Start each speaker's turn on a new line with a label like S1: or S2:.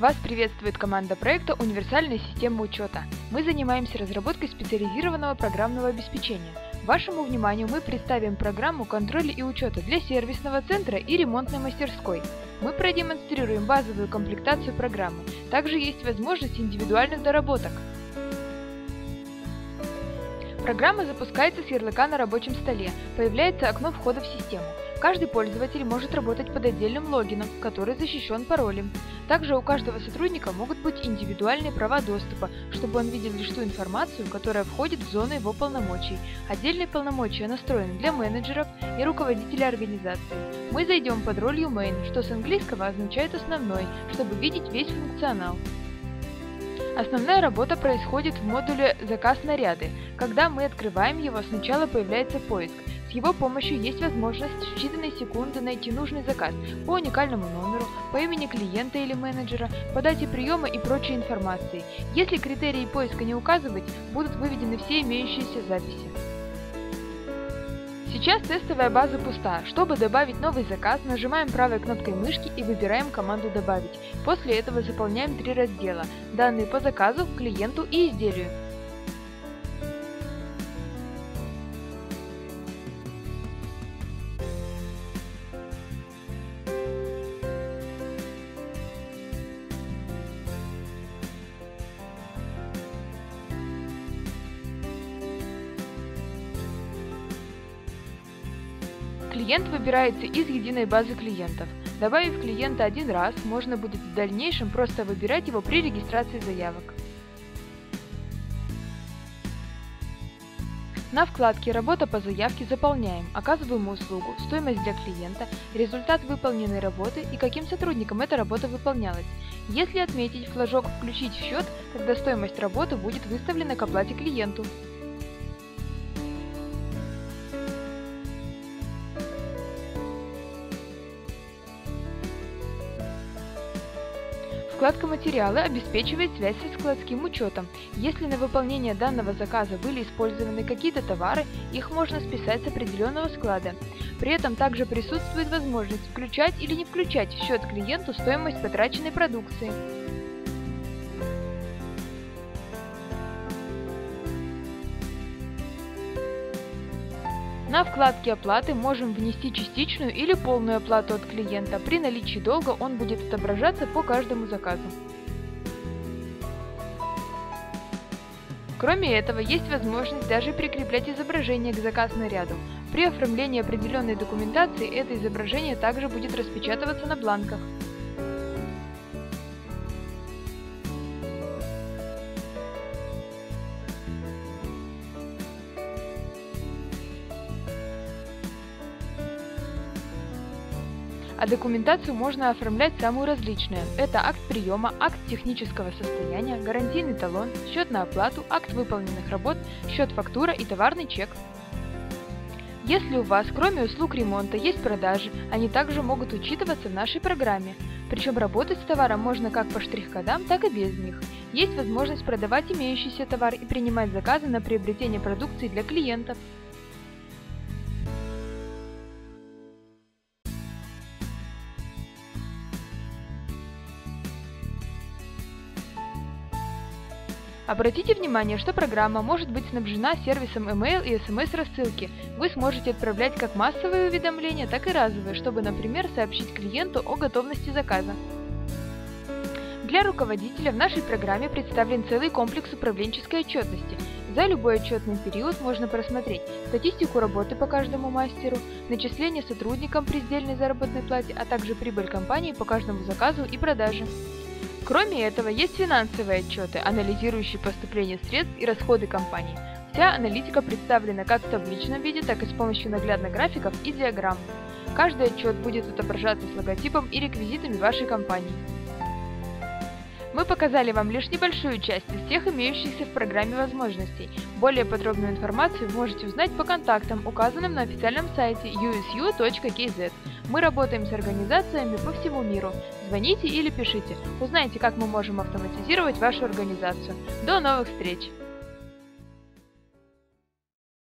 S1: Вас приветствует команда проекта «Универсальная система учета». Мы занимаемся разработкой специализированного программного обеспечения. Вашему вниманию мы представим программу контроля и учета для сервисного центра и ремонтной мастерской. Мы продемонстрируем базовую комплектацию программы. Также есть возможность индивидуальных доработок. Программа запускается с ярлыка на рабочем столе. Появляется окно входа в систему. Каждый пользователь может работать под отдельным логином, который защищен паролем. Также у каждого сотрудника могут быть индивидуальные права доступа, чтобы он видел лишь ту информацию, которая входит в зону его полномочий. Отдельные полномочия настроены для менеджеров и руководителей организации. Мы зайдем под ролью main, что с английского означает основной, чтобы видеть весь функционал. Основная работа происходит в модуле «Заказ наряды». Когда мы открываем его, сначала появляется поиск. Его помощью есть возможность в считанные секунды найти нужный заказ по уникальному номеру, по имени клиента или менеджера, по дате приема и прочей информации. Если критерии поиска не указывать, будут выведены все имеющиеся записи. Сейчас тестовая база пуста. Чтобы добавить новый заказ, нажимаем правой кнопкой мышки и выбираем команду «Добавить». После этого заполняем три раздела – данные по заказу, клиенту и изделию. Клиент выбирается из единой базы клиентов. Добавив клиента один раз, можно будет в дальнейшем просто выбирать его при регистрации заявок. На вкладке «Работа по заявке» заполняем оказываемую услугу, стоимость для клиента, результат выполненной работы и каким сотрудником эта работа выполнялась. Если отметить флажок «Включить в счет», тогда стоимость работы будет выставлена к оплате клиенту. Вкладка «Материалы» обеспечивает связь со складским учетом. Если на выполнение данного заказа были использованы какие-то товары, их можно списать с определенного склада. При этом также присутствует возможность включать или не включать в счет клиенту стоимость потраченной продукции. На вкладке «Оплаты» можем внести частичную или полную оплату от клиента. При наличии долга он будет отображаться по каждому заказу. Кроме этого, есть возможность даже прикреплять изображение к заказному ряду. При оформлении определенной документации это изображение также будет распечатываться на бланках. А документацию можно оформлять самую различную. Это акт приема, акт технического состояния, гарантийный талон, счет на оплату, акт выполненных работ, счет фактура и товарный чек. Если у вас, кроме услуг ремонта, есть продажи, они также могут учитываться в нашей программе. Причем работать с товаром можно как по штрих-кодам, так и без них. Есть возможность продавать имеющийся товар и принимать заказы на приобретение продукции для клиентов. Обратите внимание, что программа может быть снабжена сервисом email и SMS-рассылки. Вы сможете отправлять как массовые уведомления, так и разовые, чтобы, например, сообщить клиенту о готовности заказа. Для руководителя в нашей программе представлен целый комплекс управленческой отчетности. За любой отчетный период можно просмотреть статистику работы по каждому мастеру, начисление сотрудникам при сдельной заработной плате, а также прибыль компании по каждому заказу и продаже. Кроме этого, есть финансовые отчеты, анализирующие поступление средств и расходы компании. Вся аналитика представлена как в табличном виде, так и с помощью наглядных графиков и диаграмм. Каждый отчет будет отображаться с логотипом и реквизитами вашей компании. Мы показали вам лишь небольшую часть из всех имеющихся в программе возможностей. Более подробную информацию вы можете узнать по контактам, указанным на официальном сайте usu.kz. Мы работаем с организациями по всему миру. Звоните или пишите. Узнайте, как мы можем автоматизировать вашу организацию. До новых встреч!